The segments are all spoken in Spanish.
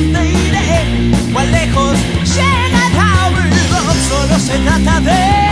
dónde iré, cuán lejos llegará solo se trata de...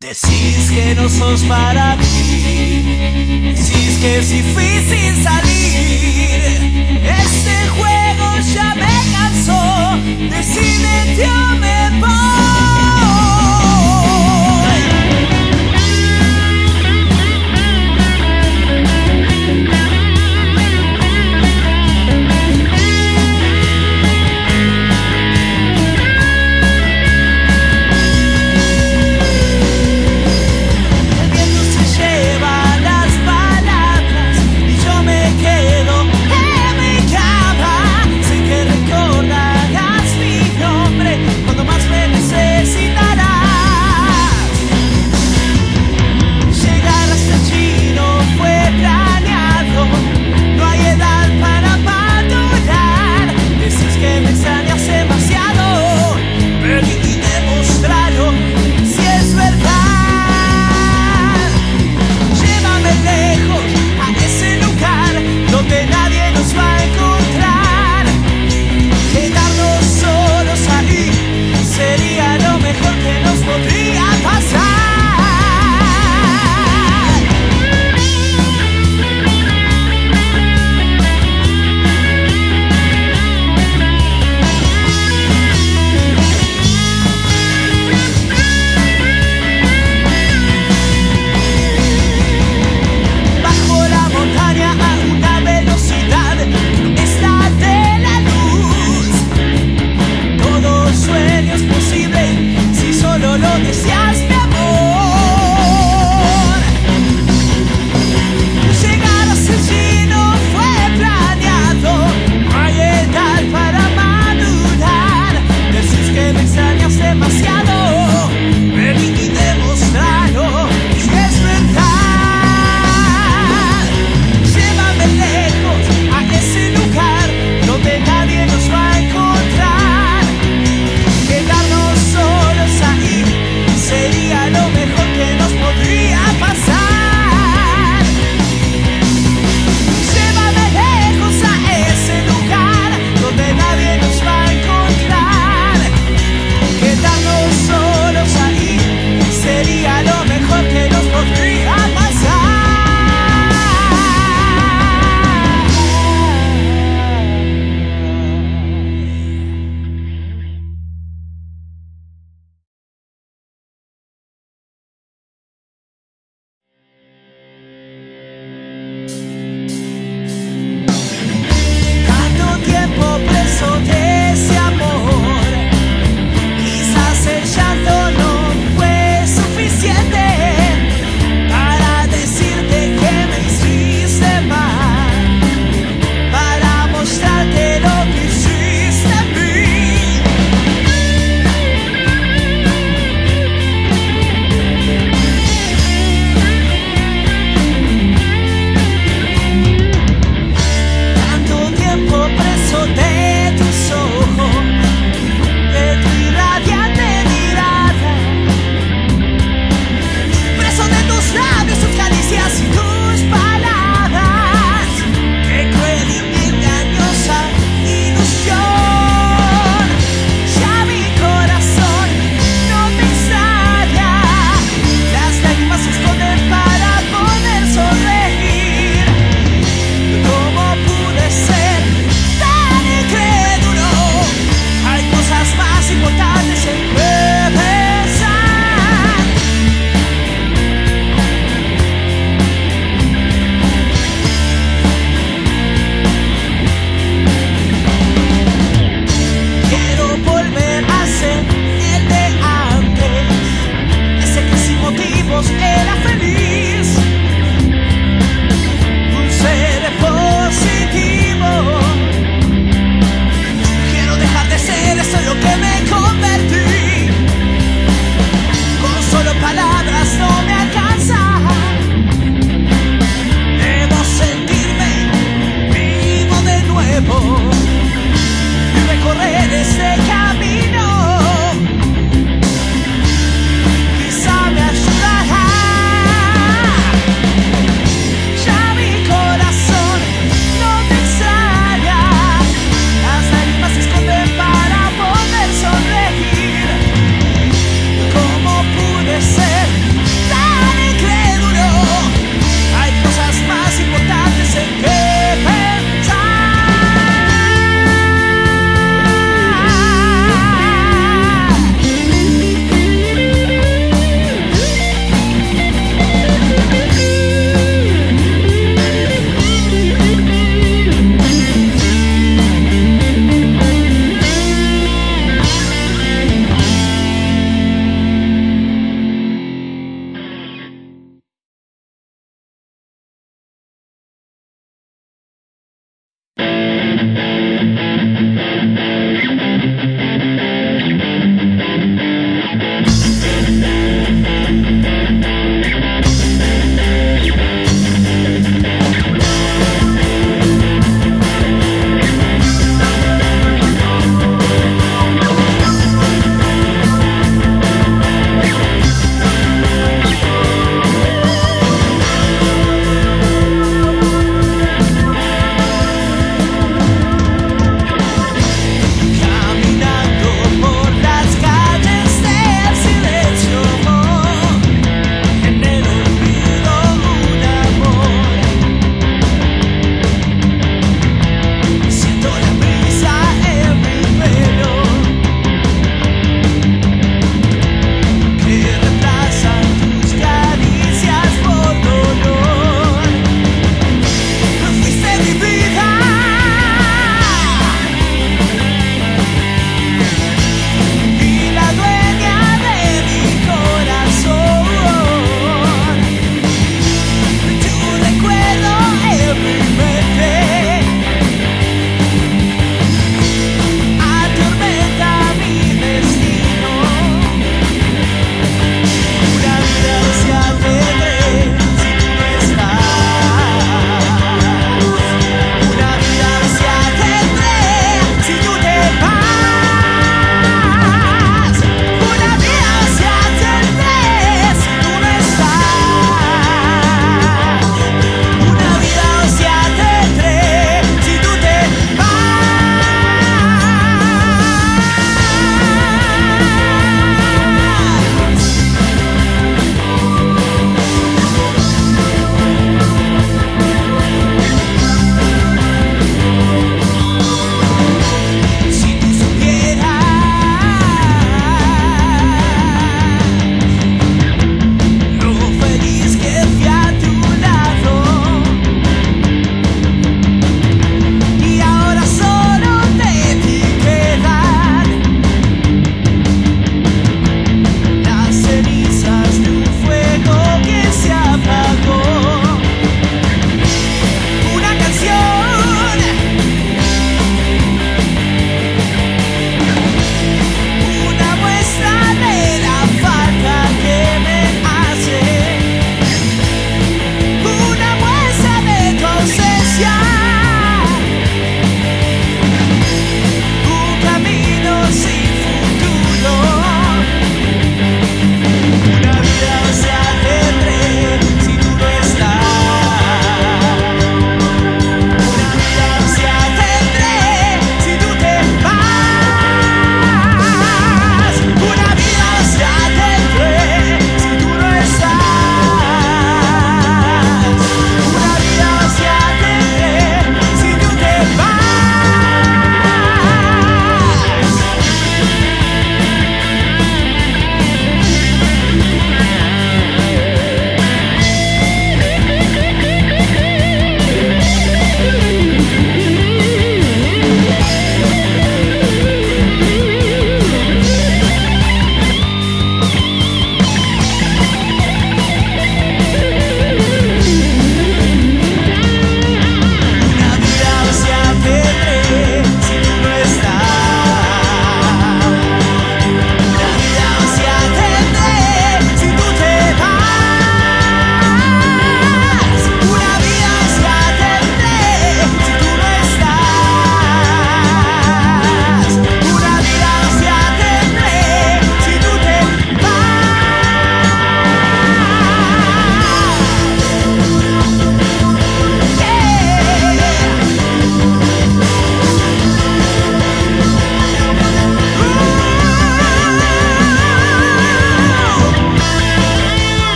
Decís que no sos para mí, decís que es difícil salir. Este juego ya me cansó, decídete o me voy.